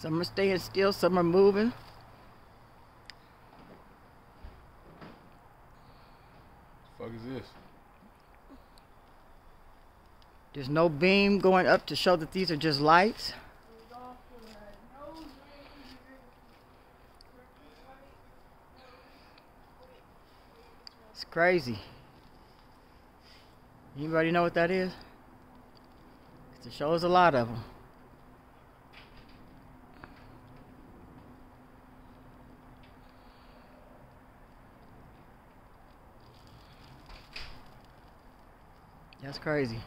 Some are staying still, some are moving. fuck is this? There's no beam going up to show that these are just lights. It's crazy. Anybody know what that is? 'Cause it shows a lot of them. That's crazy.